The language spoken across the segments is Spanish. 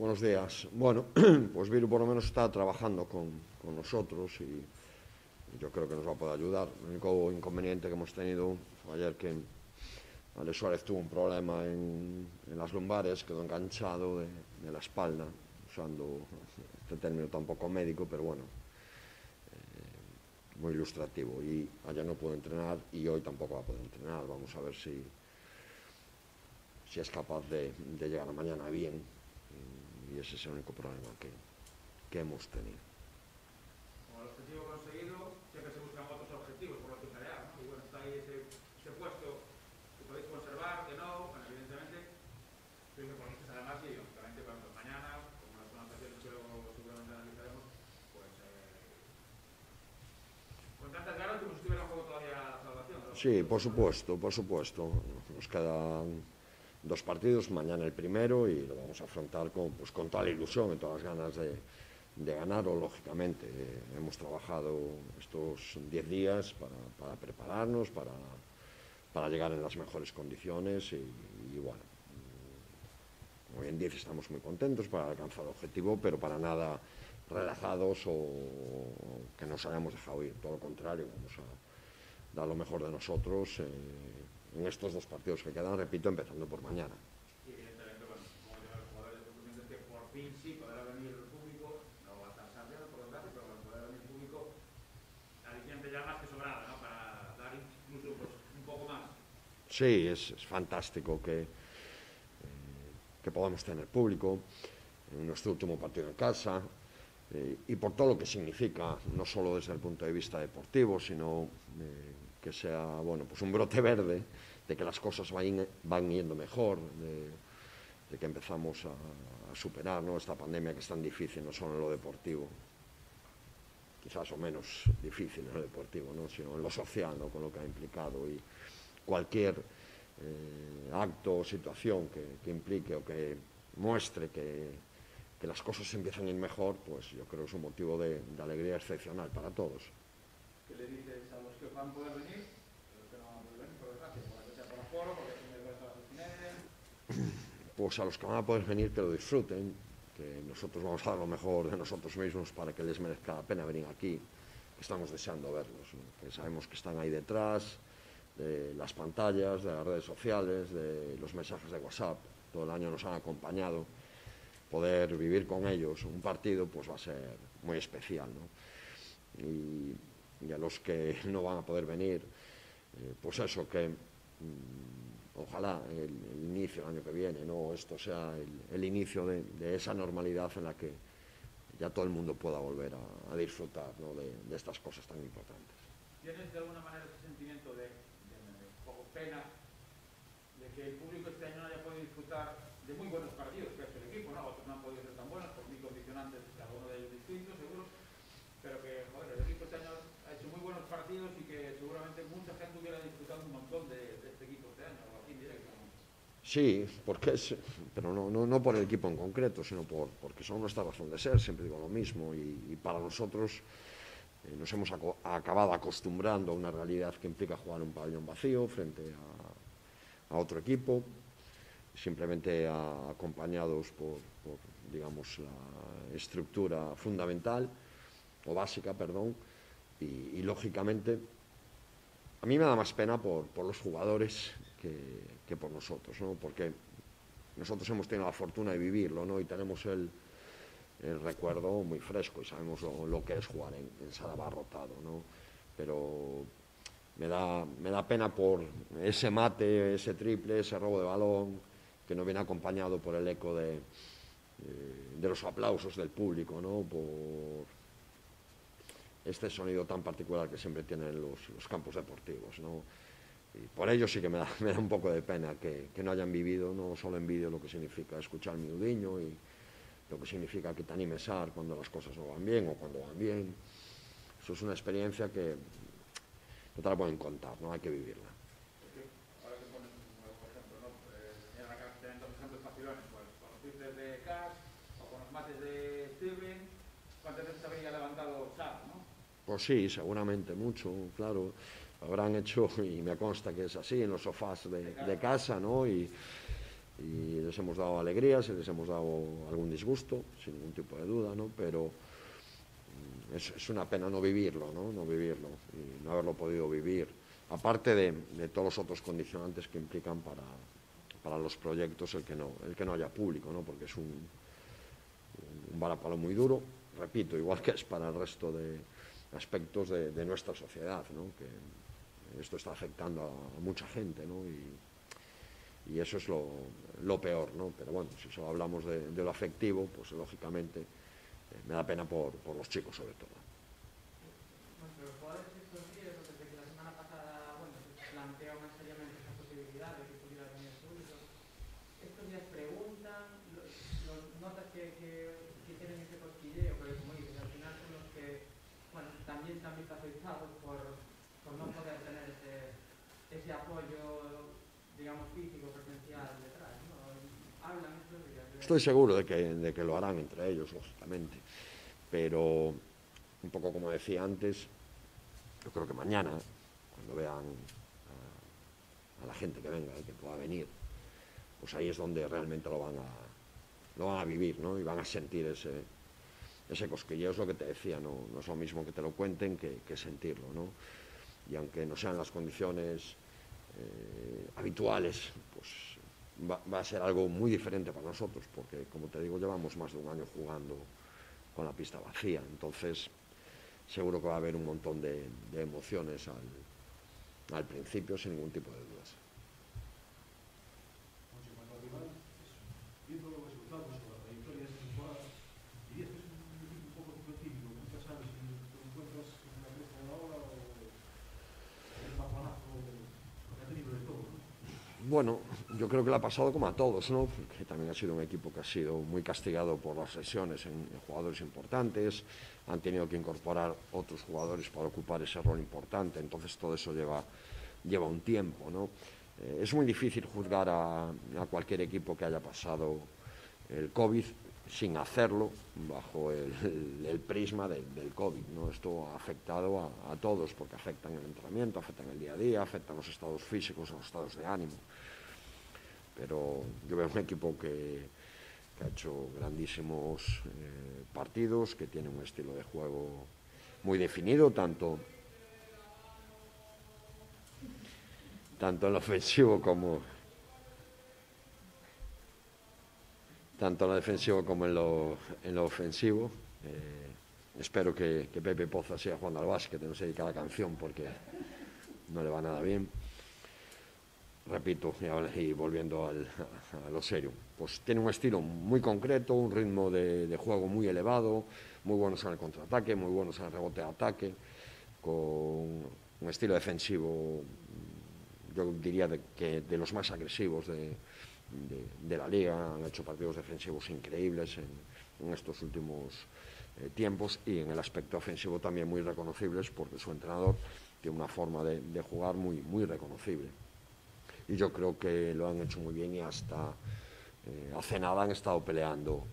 Buenos días. Bueno, pues Viru por lo menos está trabajando con, con nosotros y yo creo que nos va a poder ayudar. El único inconveniente que hemos tenido fue ayer que Ale Suárez tuvo un problema en, en las lumbares, quedó enganchado de, de, la espalda, usando este término tampoco médico, pero bueno, eh, muy ilustrativo. Y ayer no pudo entrenar y hoy tampoco va a poder entrenar. Vamos a ver si, si es capaz de, de llegar a mañana bien. e ese é o único problema que, que hemos tenido. O objetivo conseguido, sempre se buscan outros objetivos, por lo que tareas, ¿no? Y bueno, está aí ese, ese puesto que podéis conservar, que no, bueno, evidentemente, creo que ponéis además y, obviamente, cuando mañana, como las plantaciones que luego seguramente analizaremos, pues, eh, con tantas ganas como si estuviera en juego todavía la salvación. ¿no? Sí, por supuesto, por supuesto. Nos quedan dos partidos, mañana el primero y lo vamos a afrontar con, pues, con toda la ilusión y todas las ganas de, de ganarlo, lógicamente. Eh, hemos trabajado estos 10 días para, para prepararnos, para, para, llegar en las mejores condiciones y, y bueno, hoy en 10 estamos muy contentos para alcanzar el objetivo, pero para nada relajados o que nos hayamos dejado ir, todo lo contrario, vamos a dar lo mejor de nosotros. Eh, en estos dos partidos que quedan, repito, empezando por mañana. Y evidentemente, bueno, como llevan los jugadores de que por fin sí podrá venir el público, no va a estar Santiago, por desgracia, pero bueno, podrá venir el público aliciente ya más que sobrada, ¿no? Para dar incluso pues, un poco más. Sí, es, es fantástico que, eh, que podamos tener público en nuestro último partido en casa, eh, y por todo lo que significa, no solo desde el punto de vista deportivo, sino eh, que sea bueno, pues un brote verde, de que las cosas van, van yendo mejor, de, que empezamos a, superar ¿no? esta pandemia que es tan difícil, no solo en lo deportivo, quizás o menos difícil en lo deportivo, ¿no? sino en lo social, ¿no? con lo que ha implicado. Y cualquier eh, acto o situación que, que, implique o que muestre que, que, las cosas empiezan a ir mejor, pues yo creo que es un motivo de alegría excepcional para todos. ¿Qué le dices a los que van a poder venir? Que van a poder venir, que que Pues a los que van a poder venir que lo disfruten, que nosotros vamos a dar lo mejor de nosotros mismos para que les merezca la pena venir aquí, que estamos deseando verlos, que sabemos que están ahí detrás de las pantallas, de las redes sociales, de los mensajes de WhatsApp, todo el año nos han acompañado, poder vivir con ellos un partido pues va a ser muy especial. ¿no? Y a los que no van a poder venir, eh, pues eso, que mmm, ojalá el, el, inicio del año que viene, no esto sea el, el inicio de, de, esa normalidad en la que ya todo el mundo pueda volver a, a disfrutar ¿no? de, de, estas cosas tan importantes. ¿Tienes de alguna manera ese sentimiento de, de poco pena de que el público este año no haya podido disfrutar de muy buenos partidos que ha hecho el equipo, ¿no? otros no han podido partidos y que seguramente mucha gente hubiera disfrutado un montón de, de este equipo este año, aquí directamente. Sí, porque es, pero no, no, no por el equipo en concreto, sino por, porque son nuestra razón de ser, siempre digo lo mismo, y, y para nosotros eh, nos hemos aco acabado acostumbrando a una realidad que implica jugar un pabellón vacío frente a, a otro equipo, simplemente a, acompañados por, por, digamos, la estructura fundamental, o básica, perdón, y, lógicamente a mí me da más pena por, por los jugadores que, que, por nosotros, ¿no? porque nosotros hemos tenido la fortuna de vivirlo ¿no? y tenemos el, el recuerdo muy fresco y sabemos lo, lo que es jugar en, en Sadaba rotado, ¿no? pero me da, me da pena por ese mate, ese triple, ese robo de balón, que no viene acompañado por el eco de, eh, de los aplausos del público, ¿no? por este sonido tan particular que siempre tienen los, los campos deportivos. ¿no? Y por ello sí que me da, me da un poco de pena que, que, no hayan vivido, no solo en vídeo, lo que significa escuchar mi udiño y lo que significa que te animes a cuando las cosas no van bien o cuando van bien. Eso es una experiencia que no te la pueden contar, ¿no? hay que vivirla. Eh, pues, Steven, ¿cuántas veces habría levantado? Pues sí, seguramente mucho, claro. Habrán hecho, y me consta que es así, en los sofás de, casa, ¿no? Y, les hemos dado alegrías y les hemos dado algún disgusto, sin ningún tipo de duda, ¿no? Pero mm, es, una pena no vivirlo, ¿no? No vivirlo y no haberlo podido vivir, aparte de, de todos los otros condicionantes que implican para, para los proyectos el que no, el que no haya público, ¿no? Porque es un, un varapalo muy duro, repito, igual que es para el resto de aspectos de, de nuestra sociedad, ¿no? Que esto está afectando a, mucha gente, ¿no? Y, eso es lo, peor, ¿no? Pero bueno, si solo hablamos de, lo afectivo, pues lógicamente eh, me da pena por, por los chicos sobre todo. Estoy seguro de que, de que lo harán entre ellos, lógicamente. Pero, un poco como decía antes, yo creo que mañana, cuando vean a, a la gente que venga y que pueda venir, pues ahí es donde realmente lo van a, lo van a vivir, ¿no? Y van a sentir ese, ese cosquilleo, es lo que te decía, no, no es lo mismo que te lo cuenten que, sentirlo, ¿no? Y aunque no sean las condiciones eh, habituales, pues va, a ser algo muy diferente para nosotros, porque como te digo, llevamos más de un año jugando con la pista vacía, entonces seguro que va a haber un montón de, emociones al principio sin ningún tipo de dudas. Bueno, yo creo que le ha pasado como a todos, ¿no? Que también ha sido un equipo que ha sido muy castigado por las lesiones en, jugadores importantes, han tenido que incorporar otros jugadores para ocupar ese rol importante, entonces todo eso lleva, lleva un tiempo, ¿no? Eh, es muy difícil juzgar a, cualquier equipo que haya pasado el COVID sin hacerlo bajo el, prisma de, del COVID, ¿no? Esto ha afectado a, todos porque afectan el entrenamiento, afectan el día a día, afectan los estados físicos, los estados de ánimo pero yo veo un equipo que, que ha hecho grandísimos eh, partidos, que tiene un estilo de juego muy definido, tanto, tanto en lo ofensivo como tanto en lo defensivo como en lo, en lo ofensivo. Eh, espero que, que, Pepe Poza siga jugando al básquet, no se dedica a la canción porque no le va nada bien repito, y volviendo al, a lo serio, pues tiene un estilo muy concreto, un ritmo de, de, juego muy elevado, muy buenos en el contraataque, muy buenos en el rebote de ataque, con un estilo defensivo, yo diría de, que de los más agresivos de, de, de, la liga, han hecho partidos defensivos increíbles en, estos últimos eh, tiempos y en el aspecto ofensivo también muy reconocibles porque su entrenador tiene una forma de, jugar muy, muy reconocible y yo creo que lo han hecho muy bien y hasta eh, hace nada han estado peleando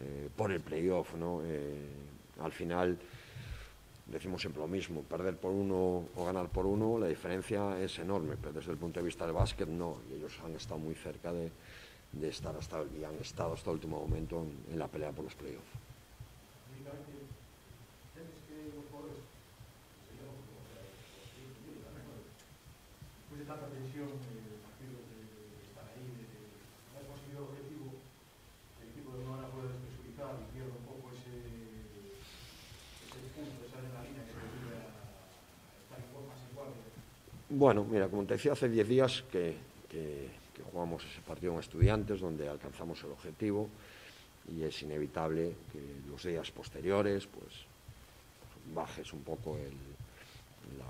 eh, por el playoff, ¿no? Al final decimos siempre lo mismo, perder por uno o ganar por uno, la diferencia es enorme, pero desde el punto de vista del básquet no, y ellos han estado muy cerca de, de estar hasta y han estado hasta el último momento en, en la pelea por los playoffs. tanta tensión eh, Bueno, mira, como te decía hace 10 días que, jugamos ese partido en Estudiantes, donde alcanzamos el objetivo, y es inevitable que los días posteriores, pues, bajes un poco el, la,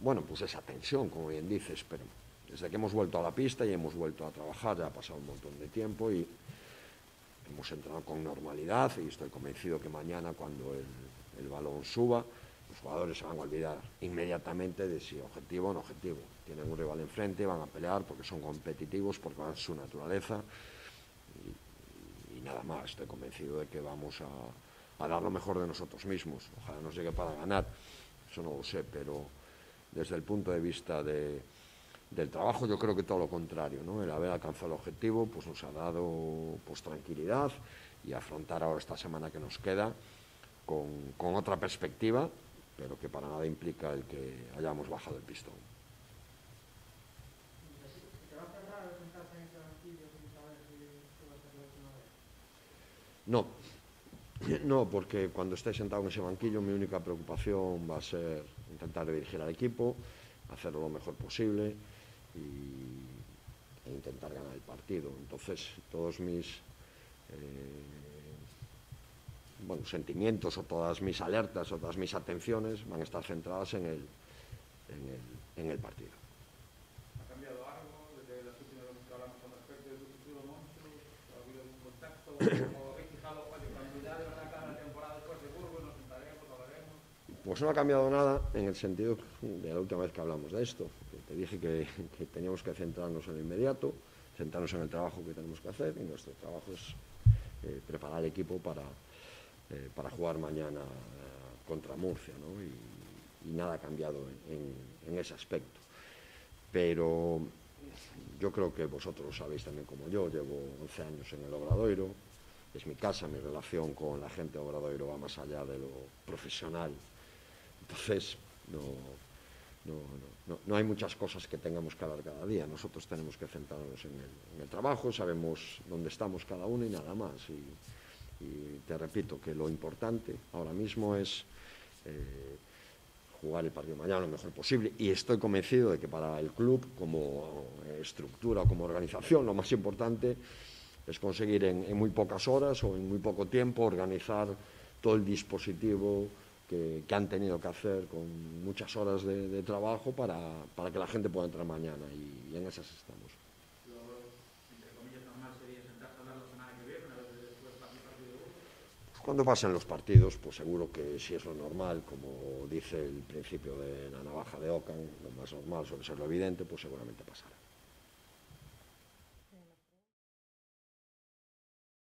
bueno, pues esa tensión, como bien dices, pero desde que hemos vuelto a la pista y hemos vuelto a trabajar, ya ha pasado un montón de tiempo y hemos entrado con normalidad y estoy convencido que mañana cuando el balón suba, los jugadores se van a olvidar inmediatamente de si objetivo o no objetivo. Tienen un rival enfrente, van a pelear porque son competitivos, porque van su naturaleza y, nada más. Estoy convencido de que vamos a, dar lo mejor de nosotros mismos. Ojalá nos llegue para ganar, eso no lo sé, pero desde el punto de vista de, del trabajo, yo creo que todo lo contrario. El haber alcanzado el objetivo pues nos ha dado pues tranquilidad y afrontar ahora esta semana que nos queda con otra perspectiva, pero que para nada implica el que hayamos bajado el pistón. No, no, porque cuando esté sentado en ese banquillo mi única preocupación va a ser intentar dirigir al equipo, hacerlo lo mejor posible y, e intentar ganar el partido. Entonces, todos mis eh, bueno, sentimientos o todas mis alertas o todas mis atenciones van a estar centradas en el, en el, en el partido. ¿Ha cambiado algo desde las últimas veces que hablamos con respecto de tu futuro, Moncho? ¿Ha habido algún contacto? Pues no ha cambiado nada en el sentido de la última vez que hablamos de esto. Te dije que, teníamos que centrarnos en lo inmediato, centrarnos en el trabajo que tenemos que hacer y nuestro trabajo es eh, preparar el equipo para, eh, para jugar mañana eh, contra Murcia. ¿no? Y, nada ha cambiado en, en, ese aspecto. Pero yo creo que vosotros sabéis también como yo, llevo 11 años en el Obradoiro, es mi casa, mi relación con la gente de Obradoiro va más allá de lo profesional entonces, no, hay muchas cosas que tengamos que hablar cada día. Nosotros tenemos que centrarnos en el, trabajo, sabemos dónde estamos cada uno y nada más. Y, te repito que lo importante ahora mismo es eh, jugar el partido mañana lo mejor posible. Y estoy convencido de que para el club, como estructura como organización, lo más importante es conseguir en muy pocas horas o en muy poco tiempo organizar todo el dispositivo que, han tenido que hacer con muchas horas de, de trabajo para, para, que la gente pueda entrar mañana y, y en esas estamos. Cuando pasen los partidos, pues seguro que si es lo normal, como dice el principio de la navaja de Ocan, lo más normal suele ser lo evidente, pues seguramente pasará.